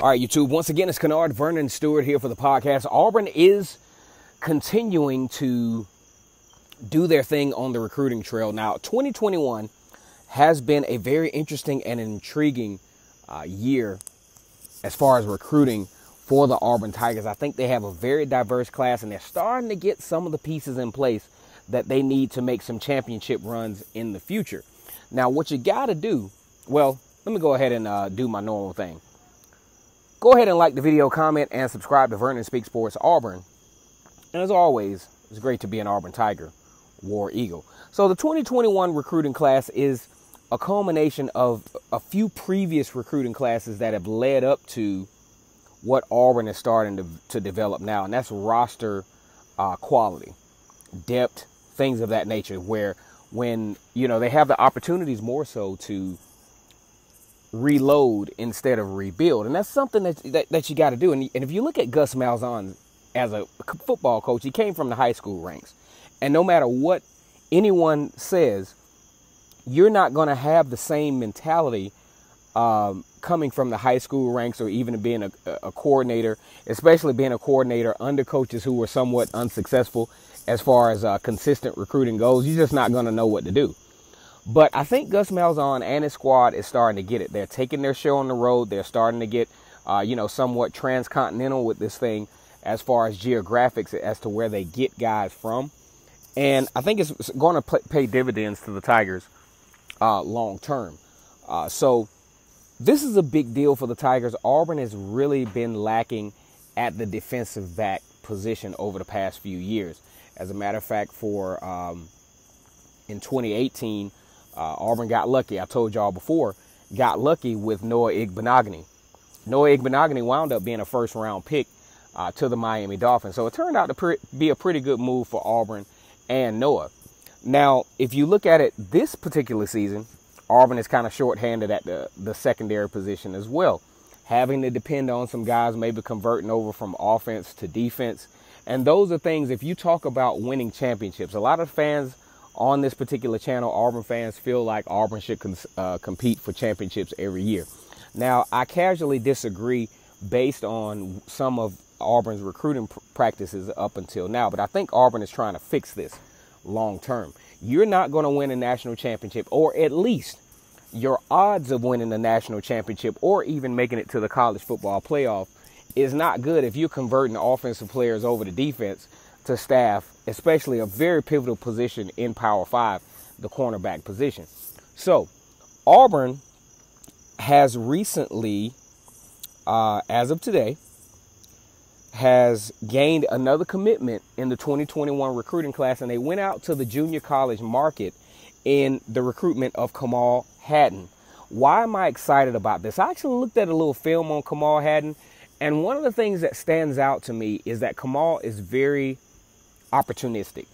All right, YouTube. Once again, it's Kennard Vernon Stewart here for the podcast. Auburn is continuing to do their thing on the recruiting trail. Now, 2021 has been a very interesting and intriguing uh, year as far as recruiting for the Auburn Tigers. I think they have a very diverse class and they're starting to get some of the pieces in place that they need to make some championship runs in the future. Now, what you got to do, well, let me go ahead and uh, do my normal thing. Go ahead and like the video, comment, and subscribe to Vernon Speak Sports Auburn. And as always, it's great to be an Auburn Tiger, War Eagle. So the 2021 recruiting class is a culmination of a few previous recruiting classes that have led up to what Auburn is starting to, to develop now, and that's roster uh, quality, depth, things of that nature. Where when you know they have the opportunities more so to reload instead of rebuild. And that's something that, that, that you got to do. And, and if you look at Gus Malzahn as a football coach, he came from the high school ranks. And no matter what anyone says, you're not going to have the same mentality um, coming from the high school ranks or even being a, a, coordinator, especially being a coordinator under coaches who were somewhat unsuccessful as far as uh, consistent recruiting goes. You're just not going to know what to do. But I think Gus Malzahn and his squad is starting to get it. They're taking their show on the road. They're starting to get, uh, you know, somewhat transcontinental with this thing as far as geographics as to where they get guys from. And I think it's going to pay dividends to the Tigers uh, long term. Uh, so this is a big deal for the Tigers. Auburn has really been lacking at the defensive back position over the past few years. As a matter of fact, for um, in 2018, uh, Auburn got lucky. I told y'all before, got lucky with Noah Igbinoghene. Noah Igbinoghene wound up being a first round pick uh, to the Miami Dolphins. So it turned out to pre- be a pretty good move for Auburn and Noah. Now, if you look at it this particular season, Auburn is kind of shorthanded at the, the secondary position as well, having to depend on some guys maybe converting over from offense to defense. And those are things, if you talk about winning championships, a lot of fans on this particular channel, Auburn fans feel like Auburn should uh, compete for championships every year. Now, I casually disagree based on some of Auburn's recruiting pr- practices up until now, but I think Auburn is trying to fix this long term. You're not going to win a national championship, or at least your odds of winning the national championship or even making it to the college football playoff is not good if you're converting offensive players over to defense to staff, especially a very pivotal position in Power Five, the cornerback position. So, Auburn has recently, uh, as of today, has gained another commitment in the 2021 recruiting class, and they went out to the junior college market in the recruitment of Kamal Hadden. Why am I excited about this? I actually looked at a little film on Kamal Hadden, and one of the things that stands out to me is that Kamal is very opportunistic.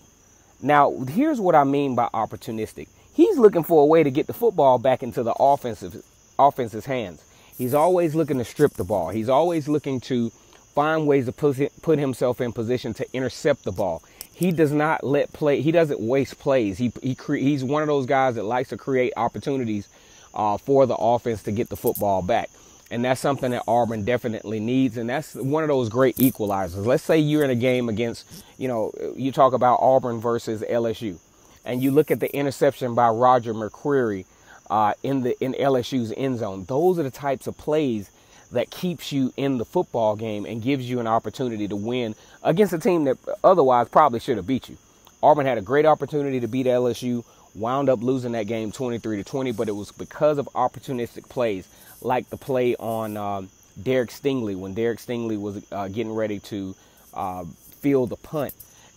Now, here's what I mean by opportunistic. He's looking for a way to get the football back into the offensive offense's hands. He's always looking to strip the ball. He's always looking to find ways to put, himself in position to intercept the ball. He does not let play. He doesn't waste plays. He, he cre- he's one of those guys that likes to create opportunities uh, for the offense to get the football back. And that's something that Auburn definitely needs. And that's one of those great equalizers. Let's say you're in a game against, you know, you talk about Auburn versus LSU. And you look at the interception by Roger McCreary uh, in the in LSU's end zone. Those are the types of plays that keeps you in the football game and gives you an opportunity to win against a team that otherwise probably should have beat you. Auburn had a great opportunity to beat LSU, wound up losing that game 23 to 20, but it was because of opportunistic plays like the play on um, Derek Stingley when Derek Stingley was uh, getting ready to uh, field the punt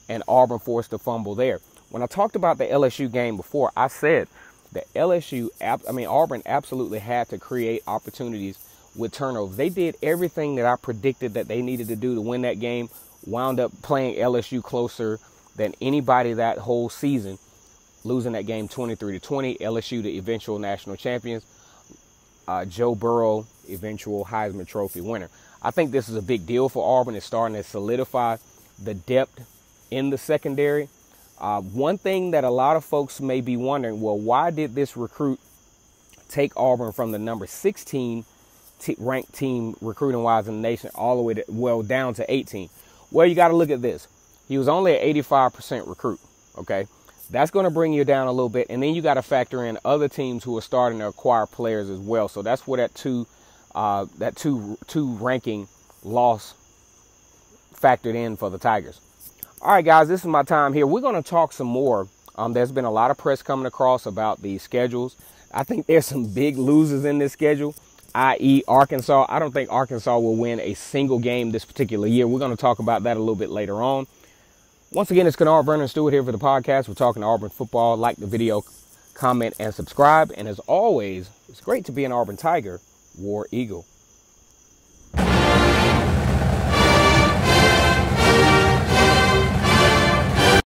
and Auburn forced a fumble there. When I talked about the LSU game before, I said that LSU, I mean, Auburn absolutely had to create opportunities with turnovers. They did everything that I predicted that they needed to do to win that game, wound up playing LSU closer than anybody that whole season, losing that game 23 to 20. LSU, the eventual national champions uh, Joe Burrow, eventual Heisman Trophy winner. I think this is a big deal for Auburn. It's starting to solidify the depth in the secondary. Uh, one thing that a lot of folks may be wondering well, why did this recruit take Auburn from the number 16 t- ranked team recruiting wise in the nation, all the way to, well down to 18. Well, you got to look at this. He was only an 85% recruit. Okay, that's going to bring you down a little bit, and then you got to factor in other teams who are starting to acquire players as well. So that's where that two, uh, that two two ranking loss factored in for the Tigers. All right, guys, this is my time here. We're going to talk some more. Um, there's been a lot of press coming across about the schedules. I think there's some big losers in this schedule, i.e., Arkansas. I don't think Arkansas will win a single game this particular year. We're going to talk about that a little bit later on. Once again, it's Kennard Vernon Stewart here for the podcast. We're talking Auburn football. Like the video, comment, and subscribe. And as always, it's great to be an Auburn Tiger, War Eagle.